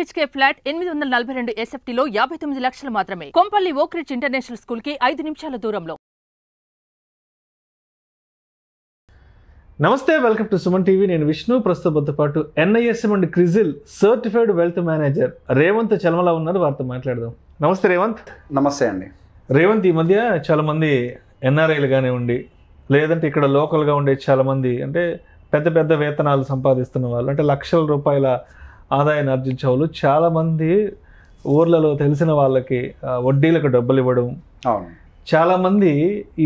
BHK flat ఎనిమిది వందల నలభై రెండు ఎస్ఎఫ్టీలో యాభై తొమ్మిది లక్షలు మాత్రమే. కొంపల్లి ఓక్రిడ్జ్ ఇంటర్నేషనల్ స్కూల్కి ఐదు నిమిషాల దూరంలో. నమస్తే వెల్కమ్ టు సుమన్ టీవీ. నేను విష్ణు. ప్రస్తుతంతో పాటు NISM and Crisil certified wealth manager Revanth Chalamala ఉన్నారు. వారితో మాట్లాడదాం. నమస్తే రేవంత్. నమస్తే అండి. రేవంత్ ఈ మధ్య చాలా మంది ఎన్ఆర్ఐలు ఉండి లేదంటే ఇక్కడ లోకల్గా ఉండే చాలా మంది అంటే పెద్ద పెద్ద వేతనాలు సంపాదిస్తున్న వాళ్ళు అంటే లక్షల రూపాయల ఆదాయాన్ని ఆర్జించే వాళ్ళు చాలా మంది ఊర్లలో తెలిసిన వాళ్ళకి వడ్డీలకు డబ్బులు ఇవ్వడం. అవును. చాలా మంది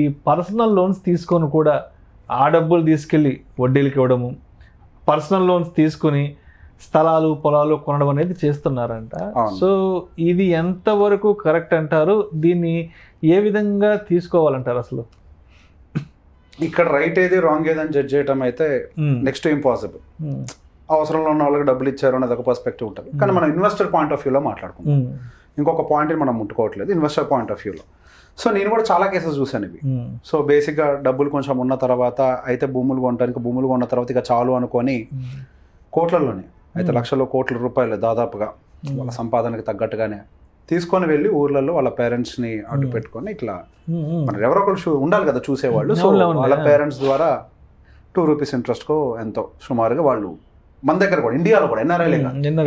ఈ పర్సనల్ లోన్స్ తీసుకొని కూడా ఆ డబ్బులు తీసుకెళ్ళి వడ్డీలకి ఇవ్వడము పర్సనల్ లోన్స్ తీసుకొని స్థలాలు పొలాలు కొనడం అనేది చేస్తున్నారంట. సో ఇది ఎంతవరకు కరెక్ట్ అంటారు? దీన్ని ఏ విధంగా తీసుకోవాలంటారు అసలు? ఇక్కడ రైట్ ఏది రాంగ్ ఏది అని జడ్జ్ చేయడం అయితే నెక్స్ట్ ఇంపాసిబుల్ అవసరంలో ఉన్న వాళ్ళకి డబ్బులు ఇచ్చారు అనేది ఒక పర్స్పెక్టివ్ ఉంటుంది. కానీ మనం ఇన్వెస్టర్ పాయింట్ ఆఫ్ వ్యూలో మాట్లాడుకుంటాం. ఉమ్, ఇంకొక పాయింట్ని మనం ముట్టుకోవట్లేదు ఇన్వెస్టర్ పాయింట్ ఆఫ్ వ్యూలో సో నేను కూడా చాలా కేసెస్ చూశాను ఇవి. సో బేసిక్గా డబ్బులు కొంచెం ఉన్న తర్వాత అయితే భూములు కొనడానికి భూములు కొన్న తర్వాత ఇక చాలు అనుకొని కోట్లలోనే అయితే Hmm. లక్షల కోట్ల రూపాయలు దాదాపుగా వాళ్ళ సంపాదనకి తగ్గట్టుగానే తీసుకొని వెళ్ళి ఊర్లలో వాళ్ళ పేరెంట్స్ని అడ్డు Hmm. పెట్టుకొని ఇట్లా. మన ఎవరో ఒకరు ఉండాలి కదా చూసేవాళ్ళు. సో. వాళ్ళ పేరెంట్స్ ద్వారా టూ రూపీస్ ఇంట్రెస్ట్కో ఎంతో సుమారుగా వాళ్ళు మన దగ్గర కూడా ఇండియాలో కూడా ఎన్ఆర్ఐలే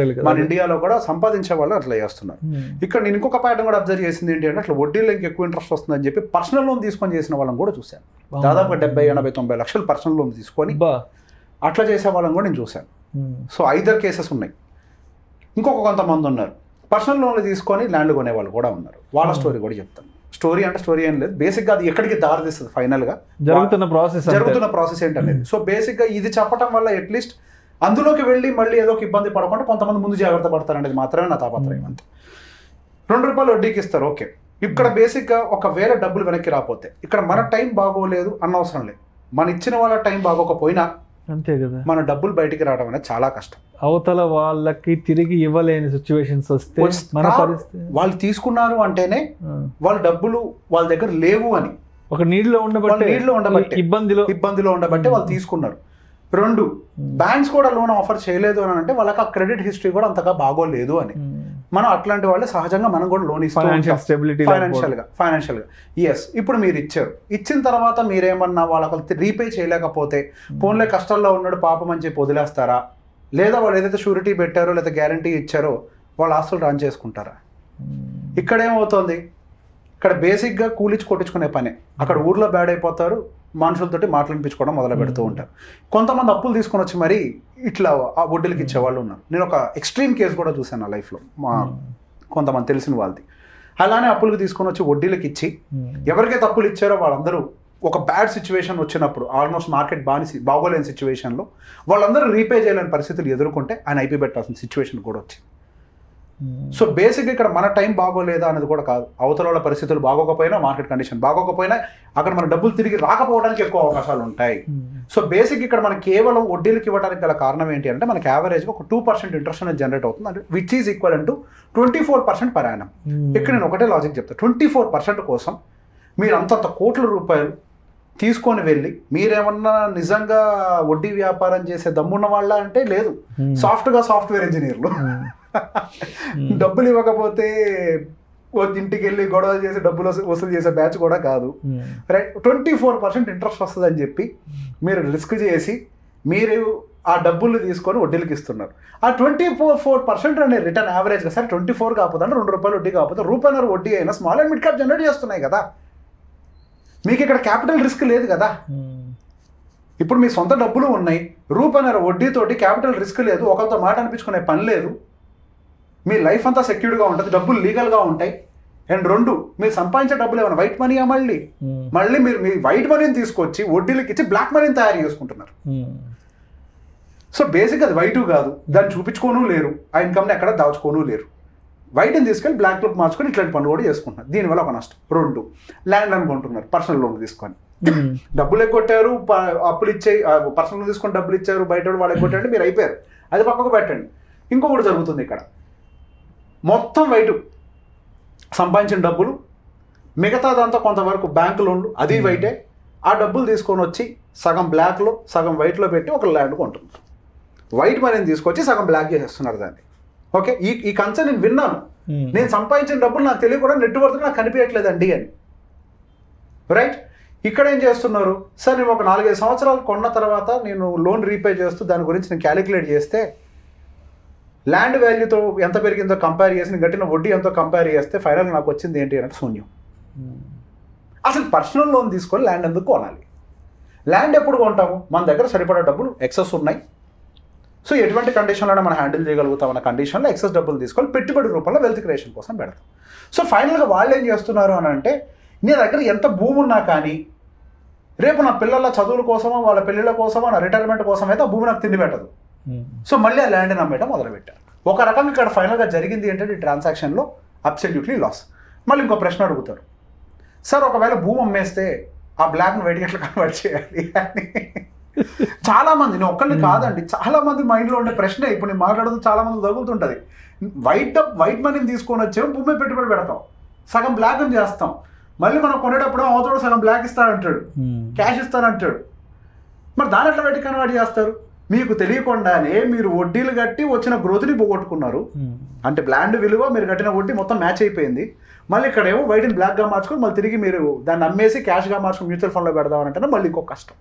వెళ్ళి మన ఇండియాలో కూడా సంపాదించే వాళ్ళు అట్లా చేస్తున్నారు. ఇక్కడ నేను ఇంకొక ప్యాటర్న్ కూడా అబ్జర్వ్ చేసింది ఏంటి అంటే అట్లా వడ్డీలో ఇంకా ఎక్కువ ఇంట్రెస్ట్ వస్తుందని చెప్పి పర్సనల్ లోన్ తీసుకొని చేసిన వాళ్ళని కూడా చూశాను. దాదాపు డెబ్బై ఎనభై తొంభై లక్షలు పర్సనల్ లోన్ తీసుకొని. అట్లా చేసే వాళ్ళని కూడా నేను చూశాను. సో ఐదర్ కేసెస్ ఉన్నాయి. ఇంకొక కొంతమంది ఉన్నారు. పర్సనల్ లోన్లు తీసుకొని ల్యాండ్ కొనేవాళ్ళు కూడా ఉన్నారు. వాళ్ళ స్టోరీ కూడా చెప్తాను. స్టోరీ అంటే స్టోరీ ఏం లేదు. బేసిక్గా అది ఎక్కడికి దారి తీస్తుంది ఫైనల్గా జరుగుతున్న ప్రాసెస్ జరుగుతున్న ప్రాసెస్ ఏంటనేది. సో బేసిక్గా ఇది చెప్పడం వల్ల అట్లీస్ట్ అందులోకి వెళ్ళి మళ్ళీ ఏదో ఒక ఇబ్బంది పడకుండా కొంతమంది ముందు జాగ్రత్త పడతారు అనేది మాత్రమే నా తాపత్రయం అంతే. రెండు రూపాయలు వడ్డీకి ఇస్తారు ఓకే. ఇక్కడ బేసిక్గా ఒకవేళ డబ్బులు వెనక్కి రాపోతే ఇక్కడ మన టైం బాగోలేదు అన్నవసరం లేదు. మన ఇచ్చిన వాళ్ళ టైం బాగోకపోయినా అంతే కదా. మన డబ్బులు బయటికి రావడం అనేది చాలా కష్టం. అవతల వాళ్ళకి తిరిగి ఇవ్వలేని సిచ్యువేషన్స్ వస్తే మన పరిస్థితి వాళ్ళు తీసుకున్నారు అంటేనే. వాళ్ళ డబ్బులు వాళ్ళ దగ్గర లేవు అని. ఒక వాళ్ళు ఉండబట్టే నీటిలో ఉండబట్టే. ఇబ్బందిలో ఇబ్బందిలో ఉండబట్టే వాళ్ళు తీసుకున్నారు. రెండు బ్యాంక్స్ కూడా లోన్ ఆఫర్ చేయలేదు అని అంటే వాళ్ళకి ఆ క్రెడిట్ హిస్టరీ కూడా అంతగా బాగోలేదు అని. మనం అట్లాంటి వాళ్ళే సహజంగా మనం కూడా లోన్ ఫైనాన్షియల్ స్టెబిలిటీ ఫైనాన్షియల్గా ఫైనాన్షియల్గా ఎస్ ఇప్పుడు మీరు ఇచ్చారు. ఇచ్చిన తర్వాత మీరేమన్నా వాళ్ళకి రీపే చేయలేకపోతే ఫోన్లే కష్టాల్లో ఉన్నాడు పాపం అని చెప్పి వదిలేస్తారా? లేదా వాళ్ళు ఏదైతే షూరిటీ పెట్టారో లేదా గ్యారంటీ ఇచ్చారో వాళ్ళ ఆస్తులు రన్ చేసుకుంటారా? ఇక్కడ ఏమవుతుంది ఇక్కడ బేసిక్గా కూలిచ్చి కొట్టించుకునే పనే. అక్కడ ఊర్లో బ్యాడ్ అయిపోతారు మనుషులతోటి మాట్లాడిపించుకోవడం మొదలు పెడుతూ ఉంటారు. కొంతమంది అప్పులు తీసుకొని వచ్చి మరీ ఇట్లా ఆ వడ్డీలకి ఇచ్చే వాళ్ళు ఉన్నారు. నేను ఒక ఎక్స్ట్రీమ్ కేసు కూడా చూశాను నా లైఫ్లో. మా కొంతమంది తెలిసిన వాళ్ళది. అలానే అప్పులకు తీసుకొని వచ్చి వడ్డీలకి ఇచ్చి ఎవరికైతే అప్పులు ఇచ్చారో వాళ్ళందరూ ఒక బ్యాడ్ సిచ్యువేషన్ వచ్చినప్పుడు ఆల్మోస్ట్ మార్కెట్ బాని బాగోలేని సిచ్యువేషన్లో వాళ్ళందరూ రీపే చేయలేని పరిస్థితులు ఎదుర్కొంటే ఆయన ఐపీ పెట్టాల్సిన సిచ్యువేషన్ కూడా వచ్చింది. సో బేసిక్గా ఇక్కడ మన టైం బాగోలేదా అనేది కూడా కాదు. అవతల వాళ్ళ పరిస్థితులు బాగోకపోయినా మార్కెట్ కండిషన్ బాగోకపోయినా అక్కడ మన డబ్బులు తిరిగి రాకపోవడానికి ఎక్కువ అవకాశాలు ఉంటాయి. సో బేసిక్ ఇక్కడ మనం కేవలం వడ్డీలకు ఇవ్వడానికి గల కారణం ఏంటి అంటే మనకి యావరేజ్గా ఒక టూ పర్సెంట్ ఇంట్రెస్ట్ అనేది జనరేట్ అవుతుంది. అంటే which is equal to twenty four percent per annum ఇక్కడ నేను ఒకటే లాజిక్ చెప్తాను ట్వంటీ ఫోర్ పర్సెంట్ కోసం మీరు అంతంత కోట్ల రూపాయలు తీసుకొని వెళ్ళి మీరేమన్నా నిజంగా వడ్డీ వ్యాపారం చేసే దమ్మున్న వాళ్ళ అంటే లేదు. సాఫ్ట్గా సాఫ్ట్వేర్ ఇంజనీర్లు డబ్బులు ఇవ్వకపోతే ఇంటికి వెళ్ళి గొడవలు చేసి డబ్బులు వసూ- వసూలు చేసే బ్యాచ్ కూడా కాదు. Right twenty four percent interest వస్తుందని చెప్పి మీరు రిస్క్ చేసి మీరు ఆ డబ్బులు తీసుకొని వడ్డీలకి ఇస్తున్నారు. ఆ ట్వంటీ ఫోర్ ఫోర్ పర్సెంట్ అనే రిటర్న్ యావరేజ్గా సరే ట్వంటీ ఫోర్ కాకపోతే అంటే రెండు రూపాయలు వడ్డీ కాకపోతే రూపాయన్నర వడ్డీ అయినా small and mid cap generate చేస్తున్నాయి కదా. మీకు ఇక్కడ క్యాపిటల్ రిస్క్ లేదు కదా. ఇప్పుడు మీ సొంత డబ్బులు ఉన్నాయి. రూపాయన్నర వడ్డీతోటి క్యాపిటల్ రిస్క్ లేదు. ఒకరితో మాట అనిపించుకునే పని లేదు. మీ లైఫ్ అంతా సెక్యూర్డ్గా ఉంటుంది డబ్బులు లీగల్గా ఉంటాయి. అండ్ రెండు మీరు సంపాదించే డబ్బులు ఏమైనా వైట్ మనీయా మళ్ళీ? మళ్ళీ మీరు మీ వైట్ మనీని తీసుకొచ్చి వడ్డీలకి ఇచ్చి బ్లాక్ మనీని తయారు చేసుకుంటున్నారు. సో బేసిక్ అది వైట్ కాదు. దాన్ని చూపించుకోను లేరు. ఆ ఇన్కమ్ని ఎక్కడ దాచుకోను లేరు. వైట్ని తీసుకెళ్ళి బ్లాక్లోకి మార్చుకొని ఇట్లాంటి పనులు కూడా చేసుకుంటున్నారు. దీనివల్ల ఒక నష్టం. రెండు ల్యాండ్ అనుకుంటున్నారు పర్సనల్ లోన్ తీసుకొని. డబ్బులు ఎగ్గొట్టారు అప్పులు ఇచ్చే పర్సనల్ లోన్ తీసుకొని డబ్బులు ఇచ్చారు బయట వాళ్ళు ఎగ్గొట్టారంటే మీరు అయిపోయారు. అది పక్కకు పెట్టండి. ఇంకొకటి జరుగుతుంది ఇక్కడ. మొత్తం వైటు సంపాదించిన డబ్బులు మిగతాదంతా కొంతవరకు బ్యాంకు లోన్లు అది వైటే. ఆ డబ్బులు తీసుకొని వచ్చి సగం బ్లాక్లో సగం వైట్లో పెట్టి ఒక ల్యాండ్ కొంటున్నారు. వైట్ మనీని తీసుకొచ్చి సగం బ్లాక్ చేసేస్తున్నారు దాన్ని. ఓకే ఈ ఈ కన్సర్న్ నేను విన్నాను. నేను సంపాదించిన డబ్బులు నాకు తెలియకుండా నెట్ వర్త్ నాకు కనిపించట్లేదండి అని. రైట్ ఇక్కడ ఏం చేస్తున్నారు? సార్ నేను ఒక నాలుగైదు సంవత్సరాలు కొన్న తర్వాత నేను లోన్ రీపే చేస్తూ దాని గురించి నేను క్యాలిక్యులేట్ చేస్తే ల్యాండ్ వాల్యూతో ఎంత పెరిగిందో కంపేర్ చేసి కట్టిన వడ్డీ ఎంతో కంపేర్ చేస్తే ఫైనల్ నాకు వచ్చింది ఏంటి అంటే శూన్యం. అసలు పర్సనల్ లోన్ తీసుకొని ల్యాండ్ ఎందుకు కొనాలి? ల్యాండ్ ఎప్పుడు కొంటాము? మన దగ్గర సరిపడా డబ్బులు ఎక్సెస్ ఉన్నాయి. సో ఎటువంటి కండిషన్లోనే మనం హ్యాండిల్ చేయగలుగుతాం అన్న కండిషన్లో ఎక్సెస్ డబ్బులు తీసుకొని పెట్టుబడి రూపంలో వెల్త్ క్రియేషన్ కోసం పెడతాం. సో ఫైనల్గా వాళ్ళు ఏం చేస్తున్నారు అని అంటే నీ దగ్గర ఎంత భూమి ఉన్నా కానీ రేపు నా పిల్లల చదువుల కోసమో వాళ్ళ పెళ్ళిళ్ళ కోసమో నా రిటైర్మెంట్ కోసం అయితే ఆ భూమి నాకు తిండి పెట్టదు. సో మళ్ళీ ఆ ల్యాండ్ అమ్మేయడం మొదలుపెట్టారు. ఒక రకంగా ఇక్కడ ఫైనల్గా జరిగింది ఏంటంటే ఈ ట్రాన్సాక్షన్లో అబ్సల్యూట్లీ లాస్. మళ్ళీ ఇంకో ప్రశ్న అడుగుతారు. సార్ ఒకవేళ భూమి అమ్మేస్తే ఆ బ్లాక్ను వైట్కి ఎట్లా కన్వర్ట్ చేయాలి? అని. చాలా మంది నేను ఒక్కరిని కాదండి చాలా మంది మైండ్లో ఉండే ప్రశ్నే ఇప్పుడు నేను మాట్లాడుతూ చాలా మంది తగులుతుంటుంది. వైట్ డబ్ వైట్ మనీని తీసుకొని వచ్చాము భూమి పెట్టుబడి పెడతాం. సగం బ్లాక్ అని చేస్తాం. మళ్ళీ మనం కొనేటప్పుడు అవతోడు సగం బ్లాక్ ఇస్తానంటాడు. క్యాష్ ఇస్తానంటాడు మరి దాని ఎట్లా పెట్టి కన్వర్ట్ చేస్తారు? మీకు తెలియకుండానే మీరు వడ్డీలు కట్టి వచ్చిన గ్రోత్ని పోగొట్టుకున్నారు ఉమ్. అంటే ల్యాండ్ విలువ మీరు కట్టిన వడ్డీ మొత్తం మ్యాచ్ అయిపోయింది మళ్ళీ ఇక్కడ ఏమో వైట్ని బ్లాక్గా మార్చుకొని మళ్ళీ తిరిగి మీరు దాన్ని అమ్మేసి క్యాష్గా మార్చుకొని మ్యూచువల్ ఫండ్లో పెడదామంటే మళ్ళీ ఇంకొక కష్టం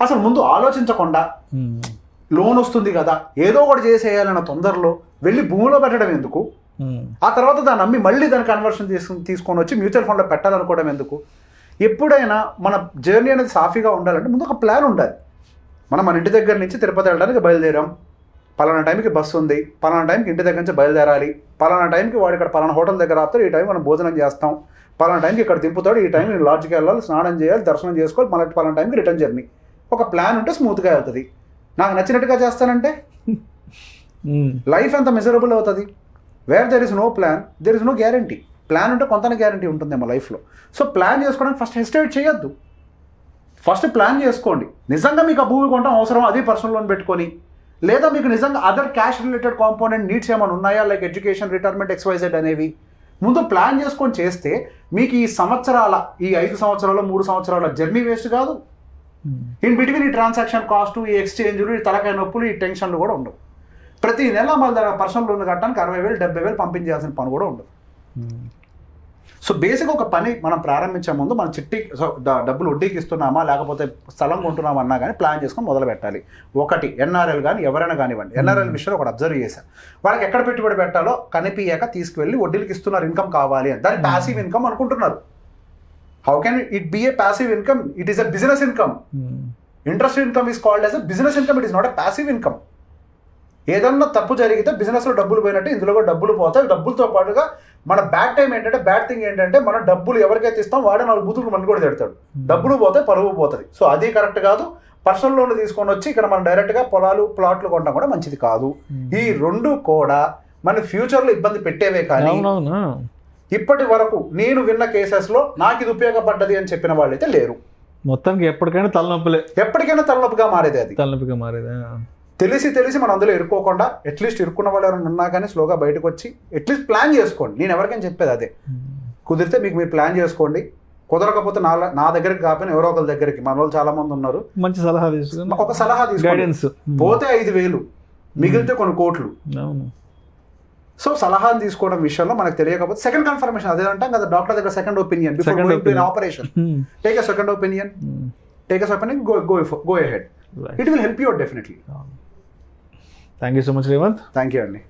అసలు ముందు ఆలోచించకుండా. లోన్ వస్తుంది కదా ఏదో ఒకటి చేసేయాలన్న తొందరలో వెళ్ళి భూమిలో పెట్టడం ఎందుకు ఉమ్. ఆ తర్వాత దాన్ని అమ్మి మళ్ళీ దాని కన్వర్షన్ తీసుకుని తీసుకొని వచ్చి మ్యూచువల్ ఫండ్లో పెట్టాలనుకోవడం ఎందుకు ఎప్పుడైనా మన జర్నీ అనేది సాఫీగా ఉండాలంటే ముందు ఒక ప్లాన్ ఉండాలి మనం మన ఇంటి దగ్గర నుంచి తిరుపతి వెళ్ళడానికి బయలుదేరాం. పలానా టైంకి బస్సు ఉంది. పలానా టైంకి ఇంటి దగ్గర నుంచి బయలుదేరాలి. పలానా టైంకి వాడు ఇక్కడ పలానా హోటల్ దగ్గర ఆపుతాడు. ఈ టైం మనం భోజనం చేస్తాం. పలానా టైంకి ఇక్కడ దింపుతాడు. ఈ టైం నేను లాడ్జ్కి వెళ్ళాలి. స్నానం చేయాలి. దర్శనం చేసుకోవాలి. మళ్ళీ పలానా టైంకి రిటర్న్ జర్నీ. ఒక ప్లాన్ ఉంటే స్మూత్గా వెళ్తుంది. నాకు నచ్చినట్టుగా చేస్తానంటే. లైఫ్ ఎంత మిజరబుల్ అవుతుంది? Where there is no plan there is no guarantee plan ఉంటే కొంత గ్యారంటీ ఉంటుందేమో లైఫ్లో. సో ప్లాన్ చేసుకోవడానికి ఫస్ట్ హెస్టేట్ చేయొద్దు. ఫస్ట్ ప్లాన్ చేసుకోండి. నిజంగా మీకు ఆ భూమి కొనడం అవసరం అది పర్సనల్ లోన్ పెట్టుకొని. లేదా మీకు నిజంగా other cash related component needs ఏమైనా ఉన్నాయా? లైక్ ఎడ్యుకేషన్ రిటైర్మెంట్ ఎక్స్వైజెడ్ అనేవి. ముందు ప్లాన్ చేసుకొని చేస్తే మీకు ఈ సంవత్సరాల ఈ ఐదు సంవత్సరాల మూడు సంవత్సరాల జర్నీ వేస్ట్ కాదు. ఇన్ బిట్వీన్ ఈ ట్రాన్సాక్షన్ కాస్ట్ ఈ ఎక్స్చేంజ్లు ఈ తలకాయ నొప్పులు ఈ టెన్షన్లు కూడా ఉండవు. ప్రతి నెల మళ్ళీ పర్సనల్ లోన్ కట్టడానికి అరవై వేలు డెబ్బై వేలు పంపించాల్సిన పని కూడా ఉండదు. ఉమ్. సో బేసిక్ ఒక పని మనం ప్రారంభించే ముందు మనం చిట్టి సో డబ్బులు వడ్డీకి ఇస్తున్నామా లేకపోతే స్థలం కొంటున్నామా అన్నా కానీ ప్లాన్ చేసుకొని మొదలు పెట్టాలి. ఒకటి ఎన్ఆర్ఎల్ కానీ ఎవరైనా కానివ్వండి. ఎన్ఆర్ఎల్ విషయంలో ఒకటి అబ్జర్వ్ చేశాను వాళ్ళకి ఎక్కడ పెట్టుబడి పెట్టాలో కనిపించాక తీసుకువెళ్ళి వడ్డీలకి ఇస్తున్నారు ఇన్కమ్ కావాలి అని. దాన్ని ప్యాసివ్ ఇన్కమ్ అనుకుంటున్నారు. How can it be a passive income it is a business income. Interest income is called as a business income it is not a passive income ఏదన్నా తప్పు జరిగితే బిజినెస్లో డబ్బులు పోయినట్టు ఇందులో కూడా డబ్బులు పోతాయి. డబ్బులతో పాటుగా మన బ్యాడ్ టైం ఏంటంటే బ్యాడ్ థింగ్ ఏంటంటే మనం డబ్బులు ఎవరికైతే ఇస్తాం వాడే నాలుగు బూతులు మనం కూడా తిడతాడు. డబ్బులు పోతే పరువు పోతుంది. సో అది కరెక్ట్ కాదు. పర్సనల్ లోన్లు తీసుకొని వచ్చి ఇక్కడ మనం డైరెక్ట్గా పొలాలు ప్లాట్లు కొనడం కూడా మంచిది కాదు. ఈ రెండు కూడా మన ఫ్యూచర్లో ఇబ్బంది పెట్టేవే కానీ ఇప్పటి వరకు నేను విన్న కేసెస్లో నాకు ఇది ఉపయోగపడ్డది అని చెప్పిన వాళ్ళైతే లేరు. మొత్తానికి ఎప్పటికైనా తలనొప్పులే. ఎప్పటికైనా తలనొప్పిగా మారేది అది. తలనొప్పిగా మారేదా? తెలిసి తెలిసి మనం అందులో ఇరుక్కోకుండా అట్లీస్ట్ ఇరుక్కున్న వాళ్ళు ఎవరైనా ఉన్నా కానీ స్లోగా బయటకు వచ్చి అట్లీస్ట్ ప్లాన్ చేసుకోండి. నేను ఎవరికైనా చెప్పేది అదే. కుదిరితే మీకు మీరు ప్లాన్ చేసుకోండి. కుదరకపోతే నా నా దగ్గరికి కాకపోయినా ఎవరో ఒకరి దగ్గరికి. మన వాళ్ళు చాలా మంది ఉన్నారు. మంచి సలహా తీసుకుని ఒక సలహా తీసుకోండి. గైడెన్స్ పోతే ఐదు వేలు. మిగిలితే కొన్ని కోట్లు. సో సలహాను తీసుకోవడం విషయంలో మనకు తెలియకపోతే సెకండ్ కన్ఫర్మేషన్ అదే అంటాం కదా డాక్టర్ దగ్గర second opinion before. Operation. Take a second opinion. Take a opinion go go go head. It will help you definitely thank you so much Revanth thank you అండి